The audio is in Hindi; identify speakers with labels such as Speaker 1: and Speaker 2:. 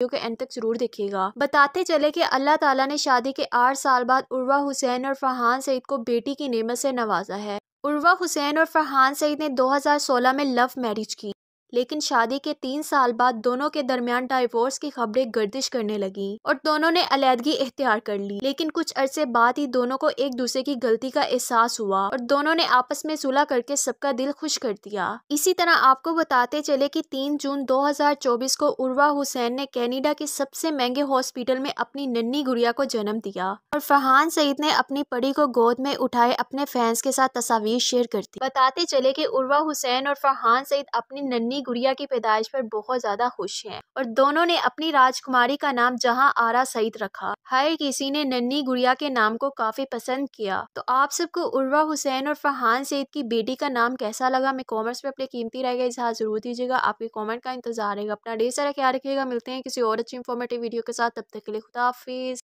Speaker 1: वीडियो के एंड तक ज़रूर देखिएगा। बताते चले कि अल्लाह ताला ने शादी के आठ साल बाद उर्वा हुसैन और फरहान सईद को बेटी की नेमत से नवाजा है। उर्वा हुसैन और फरहान सईद ने 2016 में लव मैरिज की। लेकिन शादी के तीन साल बाद दोनों के दरमियान डाइवोर्स की खबरें गर्दिश करने लगी और दोनों ने अलीहदगी इख्तियार कर ली। लेकिन कुछ अरसे बाद ही दोनों को एक दूसरे की गलती का एहसास हुआ और दोनों ने आपस में सुलह करके सबका दिल खुश कर दिया। इसी तरह आपको बताते चले कि तीन जून 2024 को उर्वा हुसैन ने कैनेडा के सबसे महँगे हॉस्पिटल में अपनी नन्नी गुड़िया को जन्म दिया और फरहान सईद ने अपनी पड़ी को गोद में उठाए अपने फैंस के साथ तस्वीर शेयर कर दी। बताते चले की उर्वा हुसैन और फरहान सईद अपनी नन्नी अपनी गुड़िया की पैदाइश पर बहुत ज़्यादा खुश हैं और दोनों ने अपनी राजकुमारी का नाम जहाँ आरा सईद रखा। हर किसी ने नन्नी गुड़िया के नाम को काफ़ी पसंद किया। तो आप सबको उर्वा हुसैन और फरहान सईद की बेटी का नाम कैसा लगा? मैं कॉमेंट्स में अपने कीमती रहेगा इजहार ज़रूर दीजिएगा। आपके कॉमेंट का इंतज़ार रहेगा। अपना ढेर सारा ख्याल रखिएगा। मिलते हैं किसी और अच्छी इन्फॉर्मेटिव वीडियो के साथ। तब तक के लिए खुदा हाफिज।